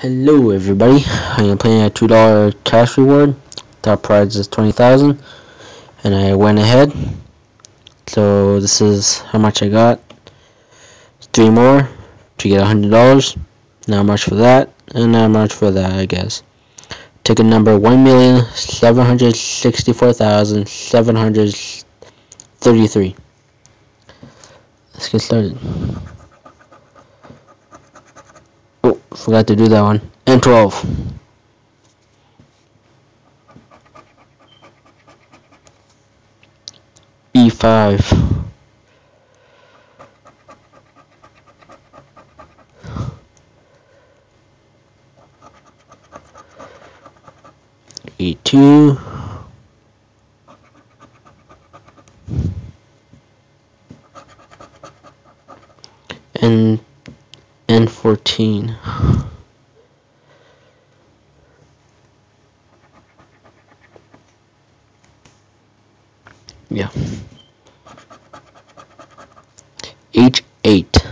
Hello everybody, I am playing a $2 cash reward. Top prize is 20000 and I went ahead. So this is how much I got. Three more to get $100. Not much for that, and not much for that I guess. Ticket number 1764733 Let's get started. Forgot to do that one. And 12. E5. E2. And and 14. Yeah. H8.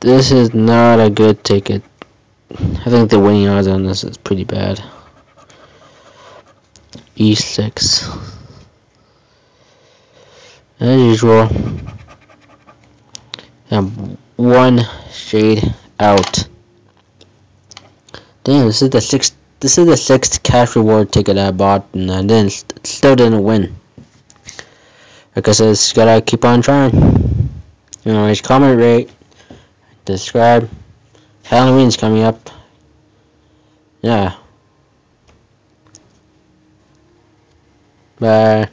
This is not a good ticket. I think the winning odds on this is pretty bad. E6. As usual. I'm one shade out. Damn, this is the sixth. This is the sixth cash reward ticket I bought, and I didn't still didn't win. I said, just gotta keep on trying. You know, just comment, rate, subscribe. Halloween's coming up. Yeah. Bye.